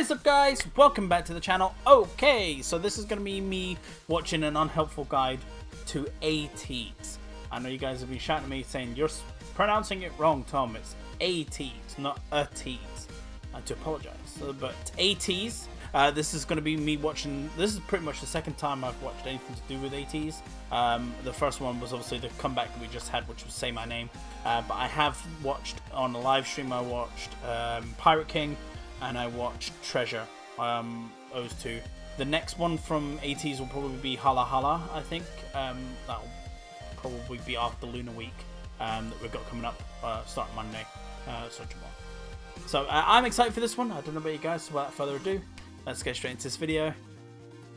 is up guys? Welcome back to the channel. Okay, so this is going to be me watching an unhelpful guide to ATEEZ. I know you guys have been shouting at me saying you're pronouncing it wrong Tom, it's ATs, not ATs. I do apologize, but ATEEZ, uh, this is going to be me watching, this is pretty much the second time I've watched anything to do with ATEEZ. Um, the first one was obviously the comeback that we just had, which was Say My Name. Uh, but I have watched on a live stream, I watched um, Pirate King, and I watched Treasure. Um, those two. The next one from ATEEZ will probably be Hala Hala, I think. Um, that'll probably be after Lunar Week um, that we've got coming up, uh, starting Monday. Uh, so tomorrow. So uh, I'm excited for this one. I don't know about you guys. So without further ado, let's get straight into this video,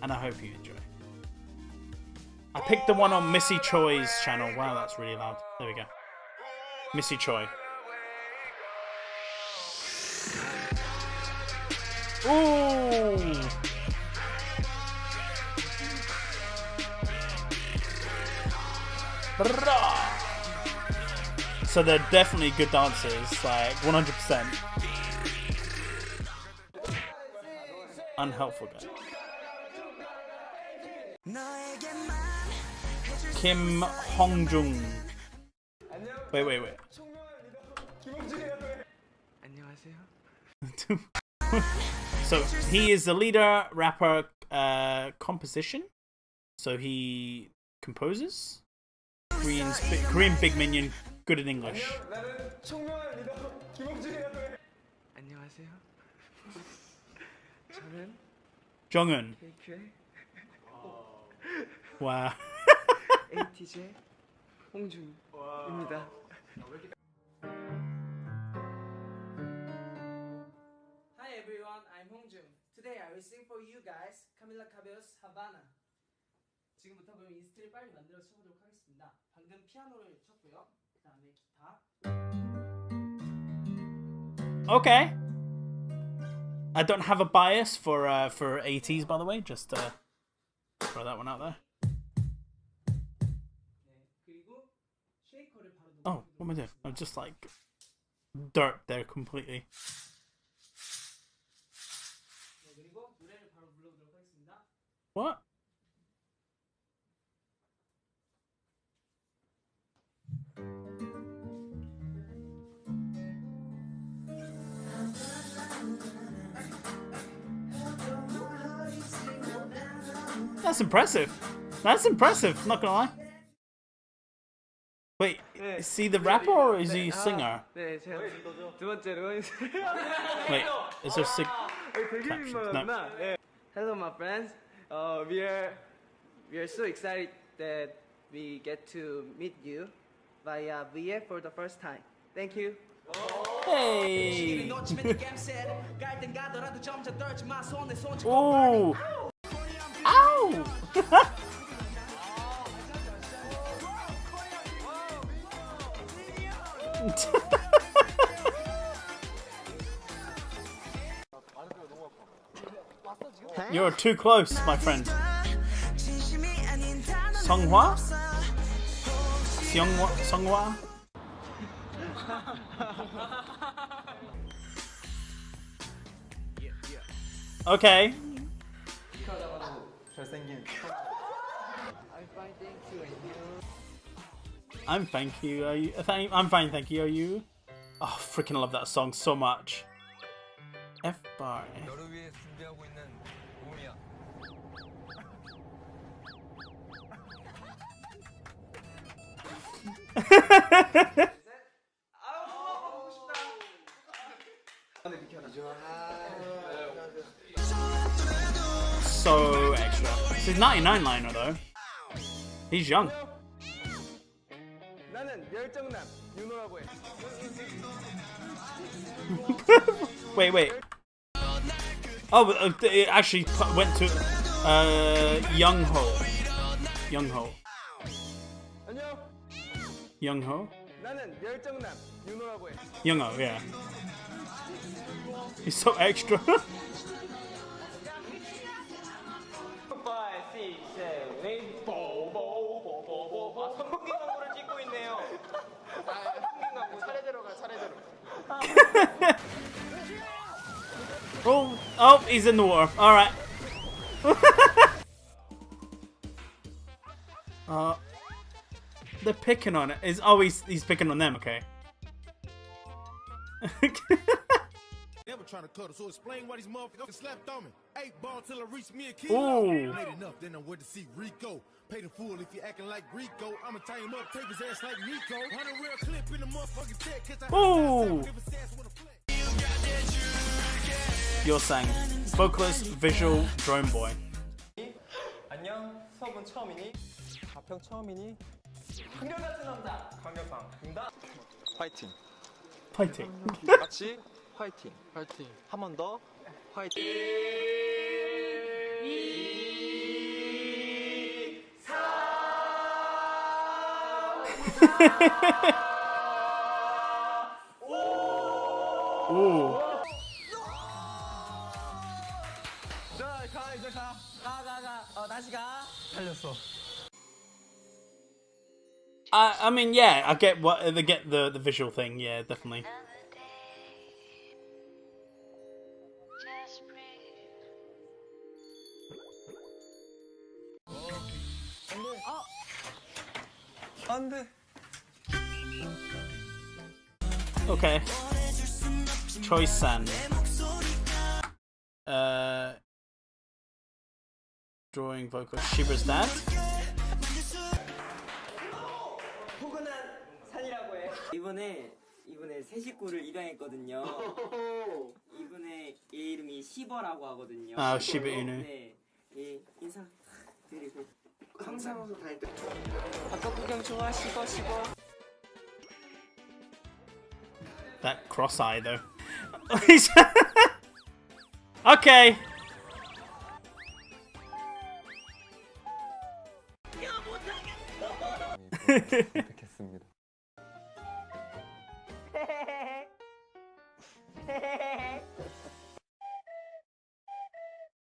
and I hope you enjoy. I picked the one on Missy Choi's channel. Wow, that's really loud. There we go. Missy Choi. Ooh. So they're definitely good dancers, like 100%. Unhelpful guy. Kim Hongjoong. Wait, wait, wait. so he is the leader, rapper, uh, composition. So he composes. Korean, Korean big minion, good in English. 안녕하세요. 저는 Jongun. KQ의 Wow. ATJ 홍준입니다. everyone, I'm Hongjoong. Today I will sing for you guys Camila Cabello's Havana. 지금부터 그럼 인스트를 빨리 만들어 쳐보도록 하겠습니다. 방금 피아노를 쳤고요. 그 다음에 기타. Okay. I don't have a bias for uh, for ATEEZ, by the way. Just uh, throw that one out there. Oh, what am I doing? I'm just like dirt there completely. What? That's impressive. That's impressive, not gonna lie. Wait, is he the rapper or is he a singer? Wait, is there sick? Hello, my friends. Uh, we are we are so excited that we get to meet you via VA for the first time. Thank you. Hey! 놓 You're too close, my friend. Songhwa? Seonghwa? Songhwa? Okay. I'm thank you. Are you? Uh, thank, I'm fine, thank you. Are you? Oh, freaking love that song so much. F bar. 너 so extra. It's is 99 liner though. He's young. wait, wait. Oh, uh, it actually went to uh, Young Ho. Young Ho. 안녕. Young Ho. 나는 열정남 윤호라고 해. Young Ho, yeah. He's so extra. Five, six, seven, eight. 보보보보보보. 아, 성기 광고를 찍고 있네요. 아, 성기 광고 차례대로 가, 차례대로. oh, Oh, he's in the water. All right. uh, they're picking on it. Is oh, he's he's picking on them. Okay. Never trying to cuddle, so explain why these motherfuckers slept on me. Eight ball till I reach me a key. Ooh. Made enough, then I went to see Rico. Pay the fool if you acting like Rico. I'ma tie him up, tape his ass like Nico. Run a real clip in the motherfucking tech, cause I Ooh. give a sass when I flex. You're saying vocalist, visual, drone boy. 안녕 수업은 처음이니? 가평 처음이니? 한결같은 남자. 강력상 응답 화이팅 Fighting. 같이 화이팅 화이팅 한 번 더 화이팅 Ooh. 자가 이제 가 가, 가, 가. 어, 다시 가. 살렸어 I I mean, yeah, I get what they get the the visual thing. Yeah, definitely. Okay. Choice San. Uh, drawing vocal Shiba's dad. 이번에 이번에 새 식구를 입양했거든요. 이분의 얘 이름이 시버라고 하거든요. 아, 시바 이누. 네. 예, 인사 드리고 항상 다닐 때 바깥 구경 좋아 시버 시버. That cross eye though. okay.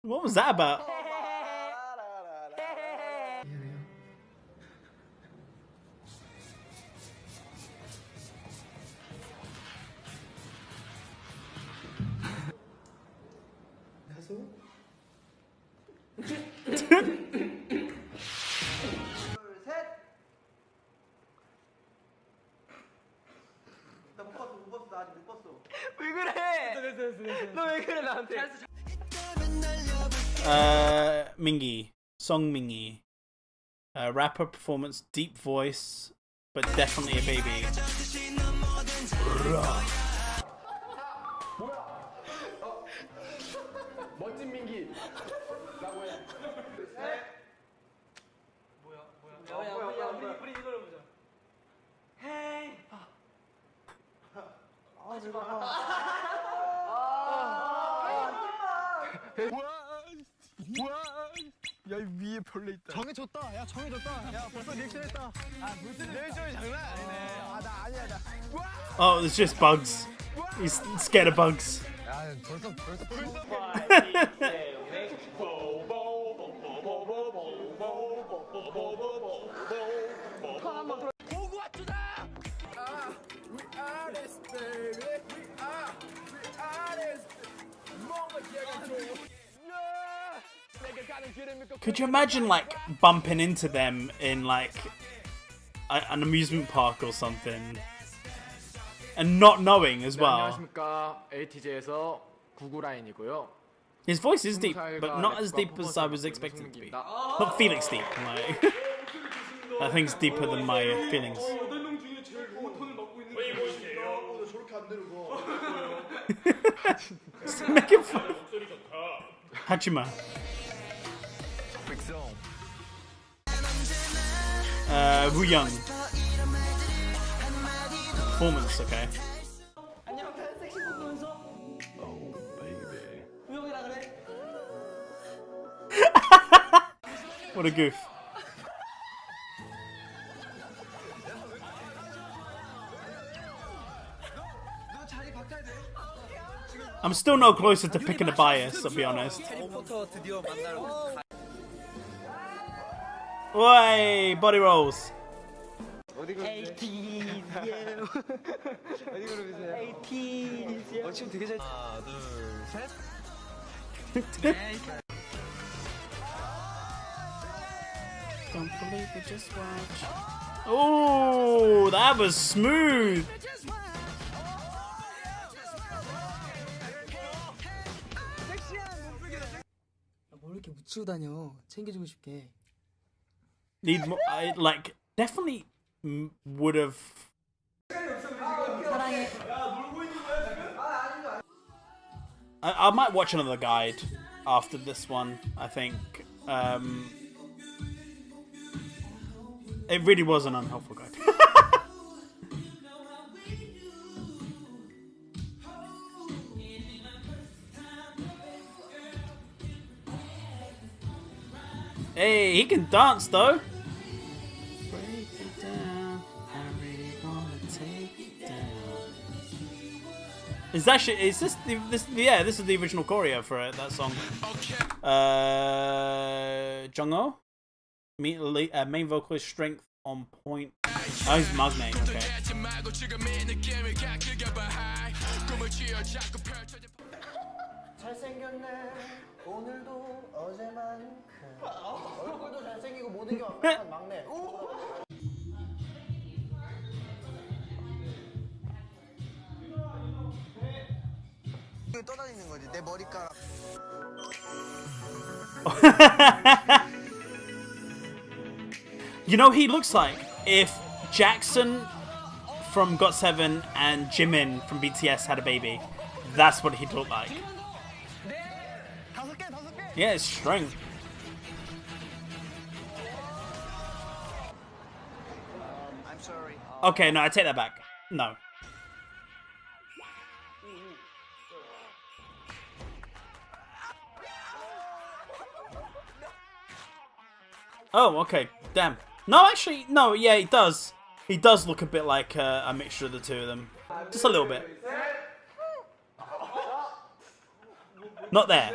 What was that about? 나못 봤어, 못 봤어, 나 아직 못 봤어. 왜 그래? 너 왜 그래 나한테? Uh, Mingi. Song Mingi. Uh, rapper performance, deep voice, but definitely a baby. 멋진 민기 야, 야, 야, 우리 우리 이걸로 보자. 헤이. 야 위에 벌레 있다 정해줬다 야 정해줬다 야 벌써 리액션 했다 아 무슨 리액션이 장난 아니네 아나 아니야 나 Oh, it's just bugs. He's scared of bugs. 야, 벌써 벌써 벌써 Could you imagine like bumping into them in like a, an amusement park or something, and not knowing as well? His voice is deep, but not as deep as I was expecting it to be. Not Felix deep. Like, think it's deeper than my feelings. Making fun. Hachima. Uh, Wooyoung. Performance, okay. Oh, baby. what a goof. I'm still no closer to picking a bias, I'll be honest. Oi, body rolls. 어디 그룹이세요? 어디 그룹이세요? 어, 지금 되게 잘. 하나 둘셋 Don't believe it, just watch. Oh, that was smooth. 뭘 이렇게 묻히고 다녀? 챙겨주고 싶게. Need more. I like definitely would have. I, I might watch another guide after this one. I think um, it really was an unhelpful guide. hey, he can dance though. Is that shit? Is this the this? Yeah, this is the original choreo for it, that song. Uh, Jongho, main, uh, main vocalist strength on point. Oh, he's maknae. Okay. 잘생겼네 오늘도 어제만큼 얼굴도 잘생기고 모든 게 완벽한 막내 떠다니는 거지 내 머리카락 You know, he looks like if Jackson from GOT7 and Jimin from BTS had a baby. That's what he'd look like. 다섯 개 다섯 개 Yeah, it's strength. I'm sorry Okay, no, I take that back. No. Oh, okay. Damn. No, actually, no. Yeah, he does. He does look a bit like uh, a mixture of the two of them. Just a little bit. Not there.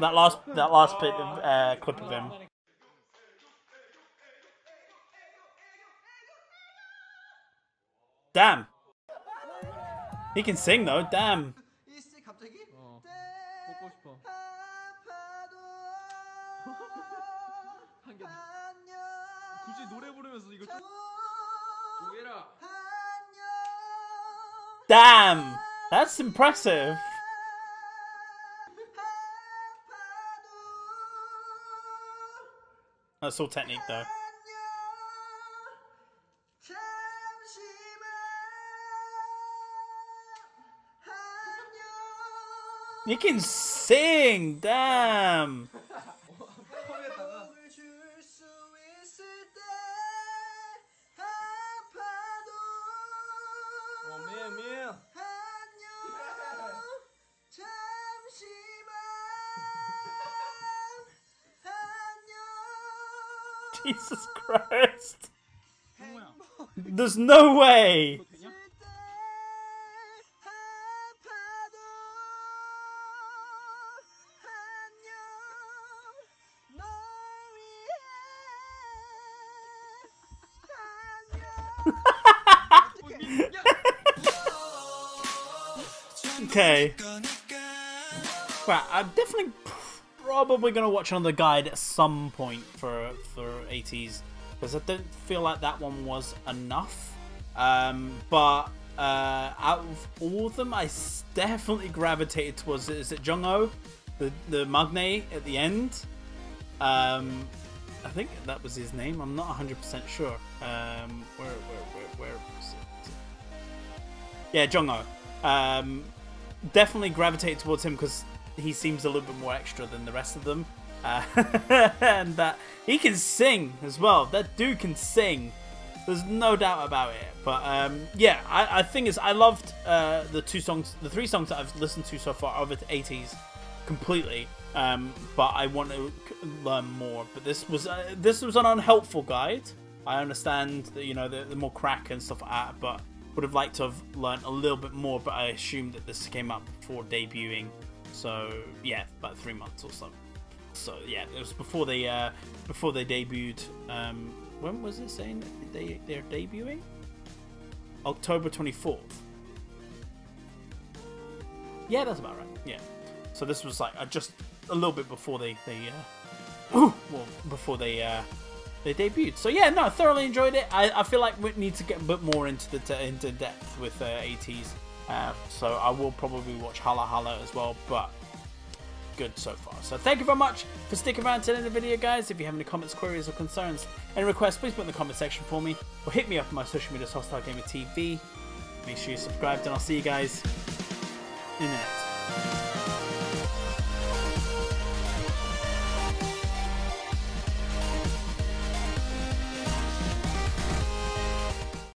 That last that last bit of uh, clip of him. Damn. He can sing though. Damn. 굳이 노래 부르면서 이거 조개라. Damn. That's impressive. That's all technique though. You can sing. Damn. Jesus Christ. There's no way. Okay. Right, I'm definitely probably gonna watch another guide at some point for for ATEEZ because I don't feel like that one was enough. Um, but uh, out of all of them, I definitely gravitated towards is it Jongho, the the maknae at the end. Um, I think that was his name. I'm not 100 percent sure. Um, where where where where was it? Yeah, Jongho. Um, definitely gravitated towards him because he seems a little bit more extra than the rest of them. Uh, and that he can sing as well. That dude can sing. There's no doubt about it. But um, yeah, I, I think is I loved uh, the two songs, the three songs that I've listened to so far of the ATEEZ completely. Um, but I want to learn more. But this was uh, this was an unhelpful guide. I understand that you know the, the more crack and stuff like that, but would have liked to have learned a little bit more. But I assume that this came up before debuting, so yeah, about three months or so. So yeah, it was before they uh, before they debuted. Um, when was it saying they they're debuting? October twenty fourth. Yeah, that's about right. Yeah. So this was like uh, just a little bit before they they uh, well before they uh, they debuted. So yeah, no, thoroughly enjoyed it. I, I feel like we need to get a bit more into the into depth with uh, ATEEZ. Uh, so I will probably watch Hala Hala as well, but good so far. So thank you very much for sticking around to the end of the video, guys. If you have any comments, queries, or concerns, any requests, please put in the comment section for me, or hit me up on my social media, Hostile Gamer TV. Make sure you subscribe, and I'll see you guys in the next.